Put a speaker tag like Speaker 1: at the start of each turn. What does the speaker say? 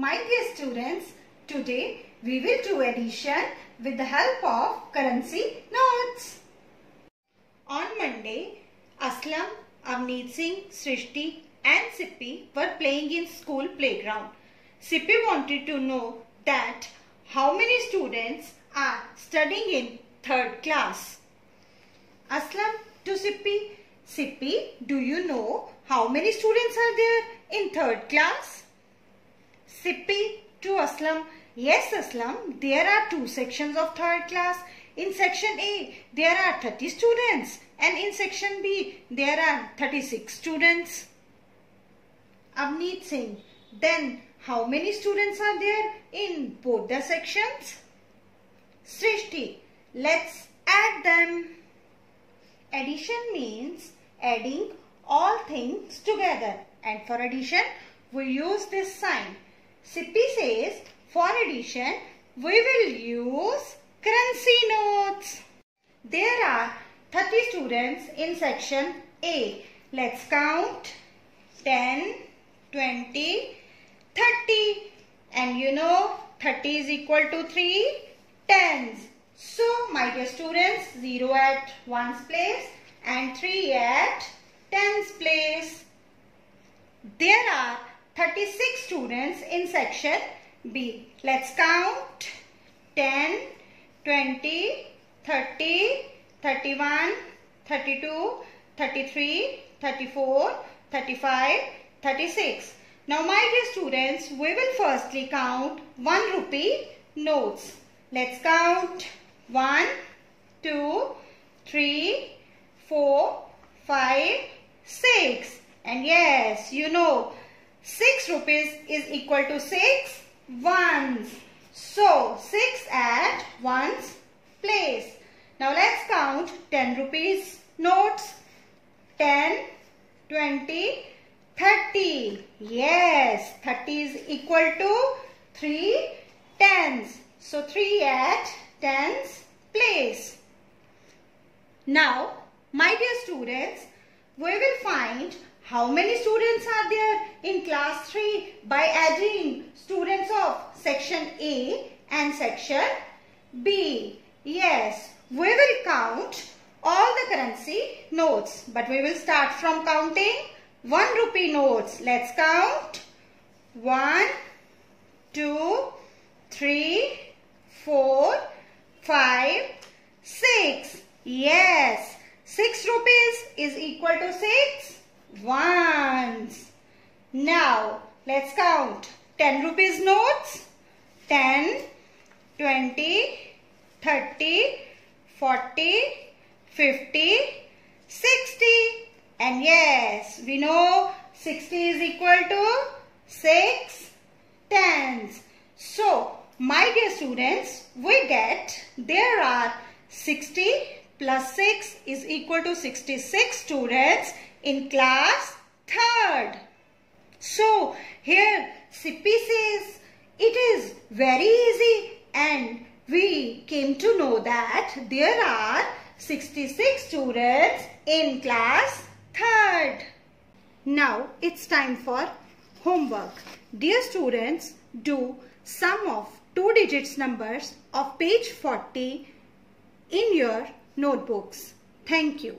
Speaker 1: My dear students, today we will do addition with the help of currency notes. On Monday, Aslam, Avneet Singh, Srishti and Sippy were playing in school playground. Sippy wanted to know that how many students are studying in third class. Aslam to Sippy, Sippy, do you know how many students are there in third class? Sippy to Aslam. Yes, Aslam, there are two sections of third class. In section A, there are 30 students and in section B, there are 36 students. Avneet Singh, then how many students are there in both the sections? Srishti, let's add them. Addition means adding all things together and for addition we use this sign. Sippy says for addition we will use currency notes. There are 30 students in section A. Let's count 10, 20, 30 and you know 30 is equal to 3 tens. So my dear students 0 at ones place and 3 at tens place. There are 36 students in section B. Let's count 10, 20, 30, 31, 32, 33, 34, 35, 36. Now my dear students, we will firstly count 1 rupee notes. Let's count 1, 2, 3, 4, 5, 6. And yes, you know 6 rupees is equal to 6 ones. So 6 at ones place. Now let's count 10 rupees notes. 10, 20, 30. Yes, 30 is equal to 3 tens. So 3 at tens place. Now, my dear students, we will find how many students are there in class 3 by adding students of section A and section B. Yes, we will count all the currency notes. But we will start from counting 1 rupee notes. Let's count 1, 2, 3, 4, 5, 6. Yes, 6 rupees is equal to 6 ones. Now, let's count 10 rupees notes. 10, 20, 30, 40, 50, 60. And yes, we know 60 is equal to 6 tens. So, my dear students, we get there are 60 plus 6 is equal to 66 students in class 3rd. So, here Sippy says it is very easy and we came to know that there are 66 students in class 3rd. Now, it's time for homework. Dear students, do sum of two digits numbers of page 40 in your notebooks. Thank you.